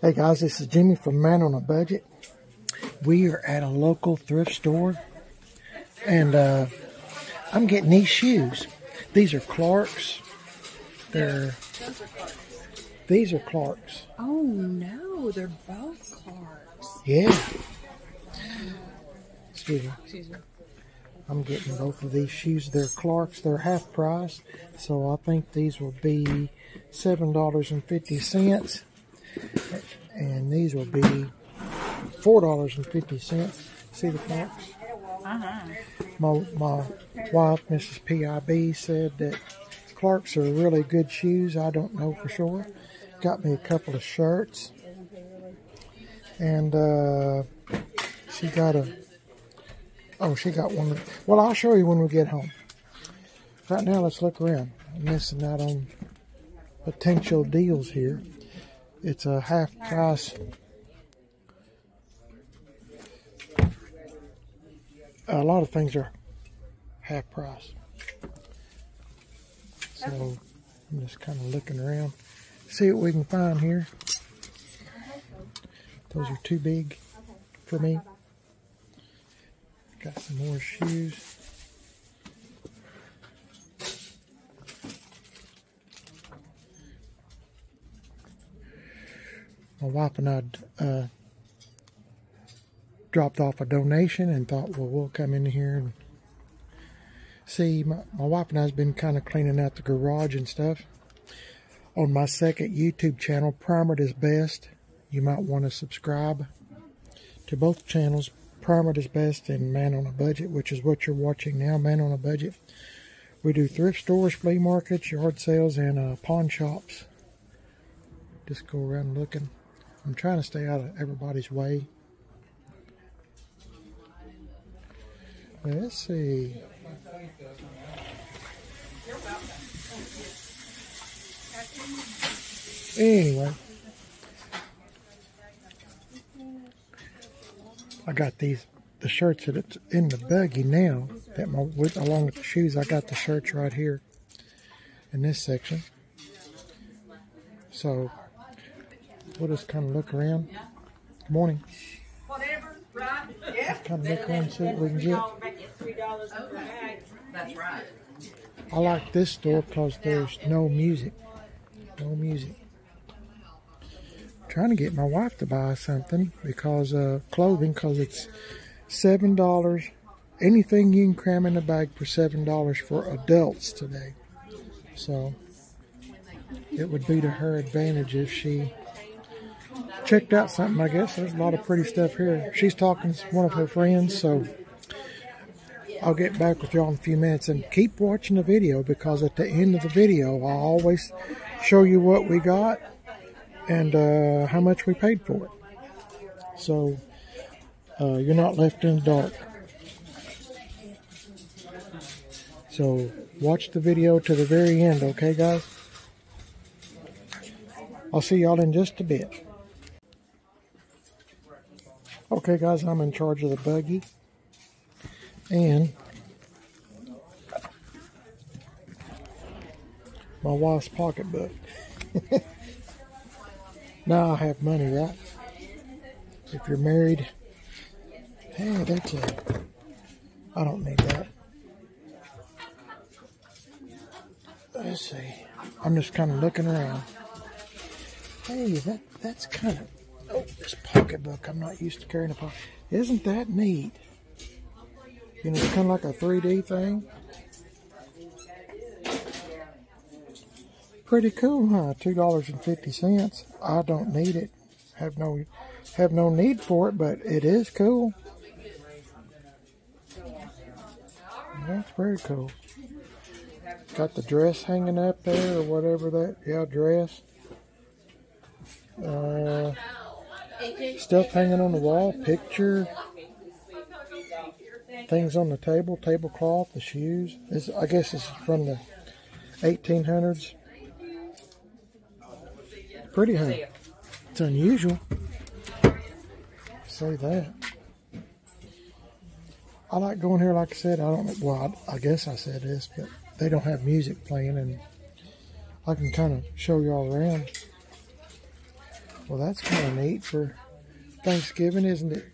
Hey guys, this is Jimmy from Man on a Budget. We are at a local thrift store and uh, I'm getting these shoes. These are Clark's. They're these are Clark's. Oh no, they're both Clark's. Yeah. Excuse me. Excuse me. I'm getting both of these shoes. They're Clark's. They're half price, so I think these will be seven dollars and fifty cents and these will be four dollars and fifty cents. See the Clark's? Uh-huh. My my wife, Mrs. PIB, said that Clark's are really good shoes. I don't know for sure. Got me a couple of shirts, and uh, she got a. Oh, she got one. Well, I'll show you when we get home. Right now, let's look around. I'm missing out on potential deals here. It's a half price. A lot of things are half price. So I'm just kind of looking around, see what we can find here. Those are too big for me. Got some more shoes. My wife and I uh, dropped off a donation and thought, well, we'll come in here and see. My, my wife and I has been kind of cleaning out the garage and stuff. On my second YouTube channel, Primered is Best, you might want to subscribe to both channels, Primered is Best and Man on a Budget, which is what you're watching now, Man on a Budget. We do thrift stores, flea markets, yard sales, and uh, pawn shops. Just go around looking. I'm trying to stay out of everybody's way. Let's see. Anyway, I got these the shirts that it's in the buggy now. That my with along with the shoes, I got the shirts right here in this section. So we'll just kind of look around. Good morning. Whatever, right? Yeah. Kind of look around and see what we can get. That's right. I like this store because there's no music. No music. trying to get my wife to buy something because uh, clothing because it's seven dollars. Anything you can cram in a bag for seven dollars for adults today. So it would be to her advantage if she checked out something, I guess. There's a lot of pretty stuff here. She's talking to one of her friends, so I'll get back with y'all in a few minutes. And keep watching the video because at the end of the video, I'll always show you what we got and uh, how much we paid for it. So uh, you're not left in the dark. So watch the video to the very end, okay, guys? I'll see y'all in just a bit. Okay, guys, I'm in charge of the buggy. And my wife's pocketbook. now I have money, right? If you're married, hey, that's a, I don't need that. Let's see. I'm just kind of looking around. Hey, that that's kind of Oh, this pocketbook. I'm not used to carrying a pocket. Isn't that neat? You know, it's kind of like a 3D thing. Pretty cool, huh? Two dollars and fifty cents. I don't need it. Have no have no need for it, but it is cool. That's very cool. Got the dress hanging up there or whatever that. Yeah, dress. Uh, Stuff hanging on the wall, picture, things on the table, tablecloth, the shoes. This, I guess this is from the 1800s. Pretty high. It's unusual. Say that. I like going here, like I said, I don't well, I, I guess I said this, but they don't have music playing, and I can kind of show y'all around. Well, that's kind of neat for Thanksgiving, isn't it?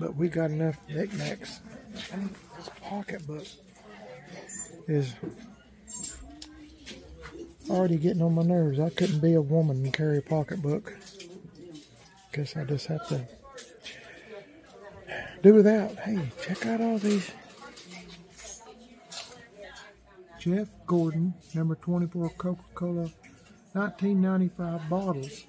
But we got enough knickknacks. And this pocketbook is already getting on my nerves. I couldn't be a woman and carry a pocketbook. Guess I just have to do without. Hey, check out all these. Jeff Gordon, number 24 Coca-Cola, 1995 bottles.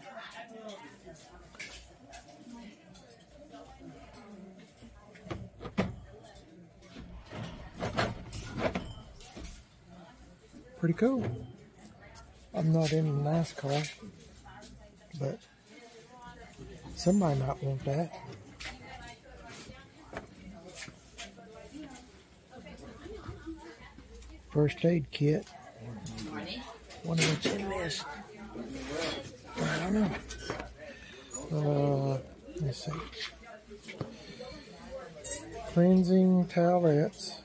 Pretty cool. I'm not in NASCAR, but somebody might want that. First aid kit. Wonder what's in this. I don't know. Uh, let's see. Cleansing towelettes,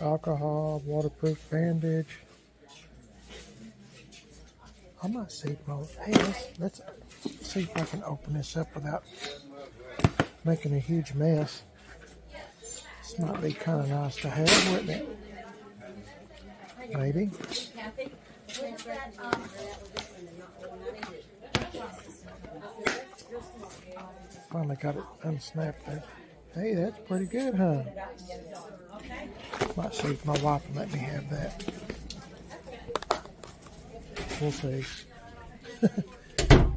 alcohol, waterproof bandage. I might see my, hey, let's, let's see if I can open this up without making a huge mess. This might be kind of nice to have, wouldn't it? Maybe. Finally got it unsnapped there. Hey, that's pretty good, huh? Might see if my wife will let me have that. We'll see.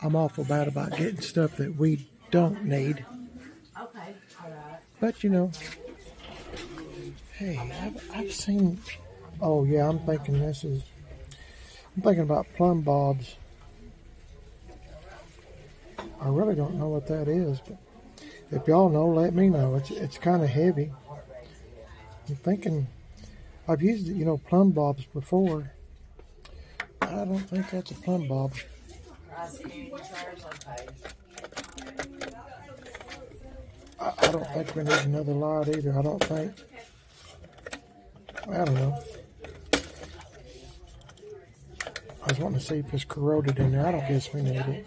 I'm awful bad about getting stuff that we don't need. But you know, hey, I've, I've seen. Oh yeah, I'm thinking this is. I'm thinking about plumb bobs. I really don't know what that is, but if y'all know, let me know. It's it's kind of heavy. I'm thinking. I've used you know plumb bobs before. I don't think that's a plumb bob. I, I don't think we need another light either. I don't think. I don't know. I was wanting to see if it's corroded in there. I don't guess we need it.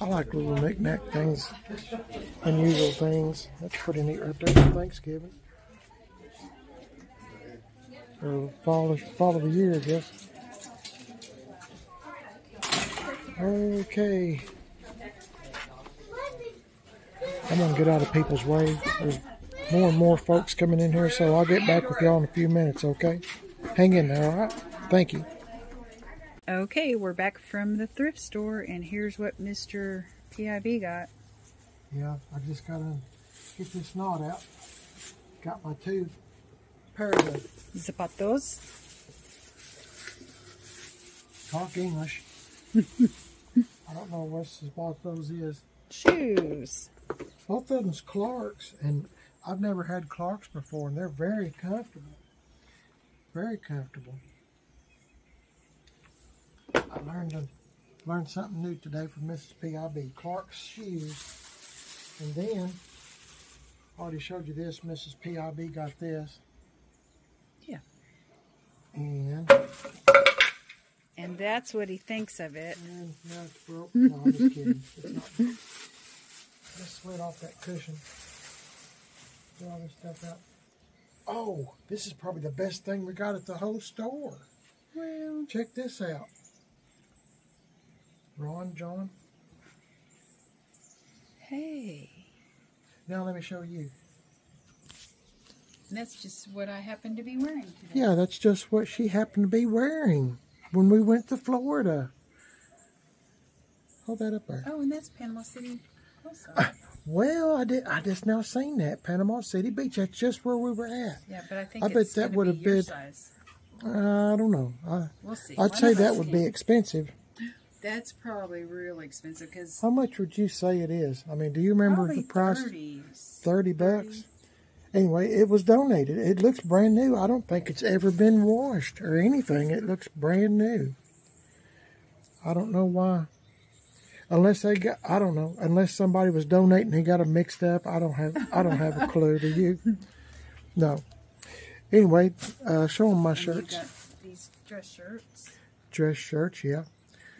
I like little knick-knack things, unusual things. That's pretty neat right there for Thanksgiving. Or fall, fall of the year, I guess. Okay. I'm gonna get out of people's way. There's more and more folks coming in here, so I'll get back with y'all in a few minutes, okay? Hang in there, alright? Thank you. Okay, we're back from the thrift store, and here's what Mr. PIB got. Yeah, I just gotta get this knot out. Got my two pair of Zapatos. talk English. I don't know what those is. Shoes. Both of them's Clark's, and I've never had Clark's before, and they're very comfortable. Very comfortable. I learned to, learned something new today from Mrs. PIB. Clark's shoes. And then, I already showed you this. Mrs. PIB got this. Yeah. And, And that's what he thinks of it. and now it's broke. No, I'm just kidding. It's not. Just slid off that cushion. Get all this stuff out. Oh, this is probably the best thing we got at the whole store. Well, Check this out. Ron, Jon. hey. Now let me show you. That's just what I happen to be wearing today. Yeah, that's just what she happened to be wearing when we went to Florida. Hold that up there. Oh, and that's Panama City also. Uh, well, I did. I just now seen that Panama City Beach. That's just where we were at. Yeah, but I think I it's bet that would have been- size. I don't know. I, We'll see. I'd One say that would can. be expensive. That's probably really expensive because How much would you say it is? I mean, do you remember the price? 30. 30 bucks. Anyway, it was donated. It looks brand new. I don't think it's ever been washed or anything. It looks brand new. I don't know why. Unless they got, I don't know. Unless somebody was donating, they got them mixed up. I don't have, I don't have a clue. Do you? No. Anyway, uh, show them my And shirts. these dress shirts. dress shirts, yeah.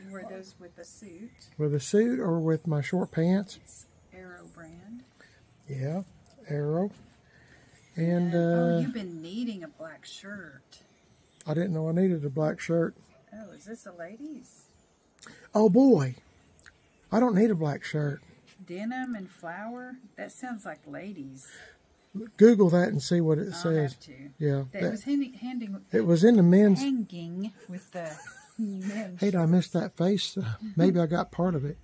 You wear those with a suit. With a suit or with my short pants, It's Arrow brand. yeah. Arrow. And oh, uh, you've been needing a black shirt. I didn't know I needed a black shirt. Oh, is this a ladies? Oh boy, I don't need a black shirt. Denim and flower? That sounds like ladies. Google that and see what it I'll says. Yeah, That that- was handing, handing, it was in the men's. hanging with the did I missed that face? Uh, maybe I got part of it.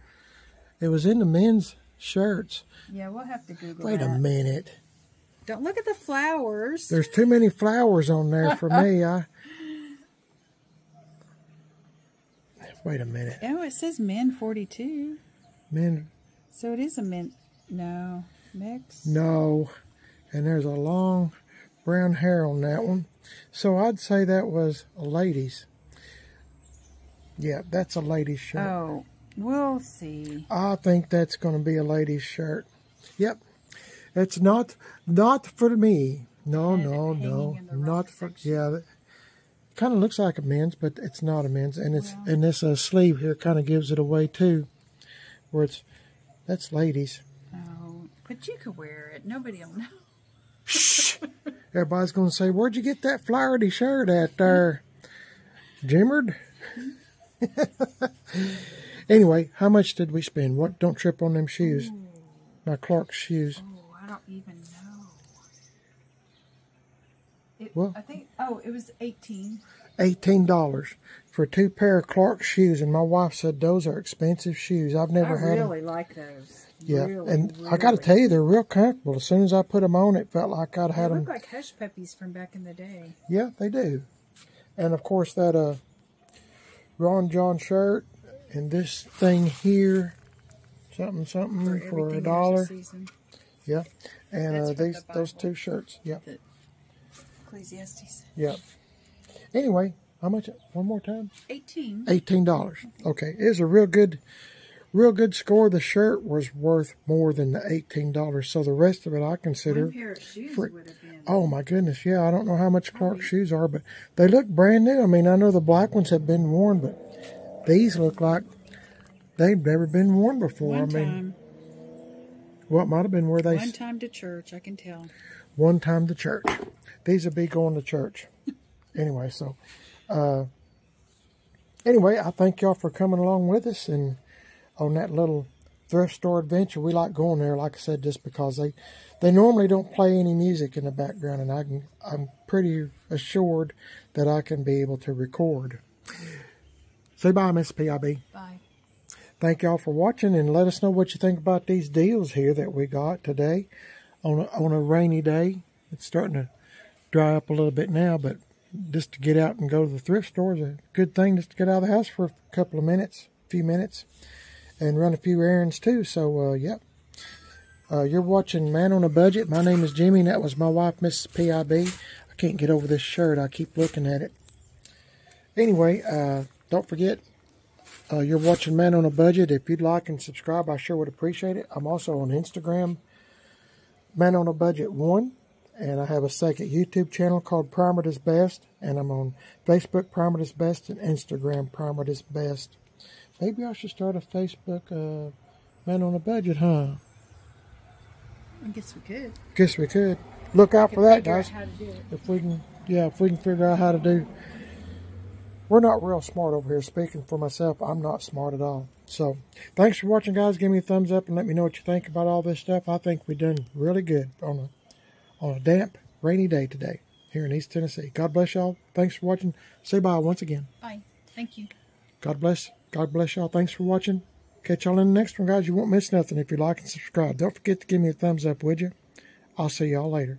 It was in the men's shirts. Yeah, we'll have to Google Wait that. a minute. Don't look at the flowers. There's too many flowers on there for me. I. Wait a minute. Oh, it says men 42. Men, So it is a men. No. Mix? no. And there's a long brown hair on that one. So I'd say that was a lady's. Yeah, that's a lady's shirt. Oh, we'll see. I think that's going to be a lady's shirt. Yep. It's not not for me. No, it no, no. in the wrong Not for section. yeah. Kind of looks like a men's, but it's not a men's, and it's and this uh, sleeve here kind of gives it away too, where it's that's ladies. Oh, but you could wear it. Nobody will know. Shh. Everybody's going to say, "Where'd you get that flowery shirt at there, Jimmerd?" anyway, how much did we spend? What? Don't trip on them shoes. My Clark's shoes. Oh, I don't even know. It, Well- I think. Oh, it was eighteen. eighteen dollars for two pair of Clark shoes, and my wife said those are expensive shoes. I've never I had them. really like those. Yeah, Really, and I got to tell you, they're real comfortable. As soon as I put them on, it felt like I'd They had look them. like hush puppies from back in the day. Yeah, they do. And of course, that uh, Ron Jon shirt and this thing here, something something for, everything a dollar. season. Yeah, and uh, these the those two shirts. Yeah, Ecclesiastes. yeah. Anyway, how much? One more time. Eighteen. Eighteen dollars. Okay, it was a real good, real good score. The shirt was worth more than the eighteen dollars. So the rest of it, I consider. One pair of shoes free. would have been. Oh my goodness, yeah. I don't know how much Clark shoes are, but they look brand new. I mean, I know the black ones have been worn, but these look like they've never been worn before. One I mean, time. what might have been where they One time to church, I can tell. one time to church. These would be going to church. anyway, so uh, anyway, I thank y'all for coming along with us and on that little thrift store adventure. We like going there, like I said, just because they they normally don't play any music in the background, and I can I'm pretty assured that I can be able to record. Say bye, Miss PIB. Bye. Thank y'all for watching and let us know what you think about these deals here that we got today on a, on a rainy day. It's starting to dry up a little bit now, but just to get out and go to the thrift store is a good thing just to get out of the house for a couple of minutes, a few minutes, and run a few errands too. So, uh, yep. Uh, you're watching Man on a Budget. My name is Jimmy, and that was my wife, Mrs. PIB. I can't get over this shirt. I keep looking at it. Anyway, uh, don't forget, uh, you're watching Man on a Budget. If you'd like and subscribe, I sure would appreciate it. I'm also on Instagram, Man on a Budget 1. And I have a second YouTube channel called Primer is Best. And I'm on Facebook, Primer is Best, and Instagram, Primer is Best. Maybe I should start a Facebook uh, Man on a Budget, huh? I guess we could. Guess we could. Look out for that, guys. how to do it. If we can, yeah, if we can figure out how to do. We're not real smart over here. Speaking for myself, I'm not smart at all. So, thanks for watching, guys. Give me a thumbs up and let me know what you think about all this stuff. I think we've done really good on a on a damp, rainy day today here in East Tennessee. God bless y'all. Thanks for watching. Say bye once again. Bye. Thank you. God bless. God bless y'all. Thanks for watching. Catch y'all in the next one, guys. You won't miss nothing if you like and subscribe. Don't forget to give me a thumbs up, would you? I'll see y'all later.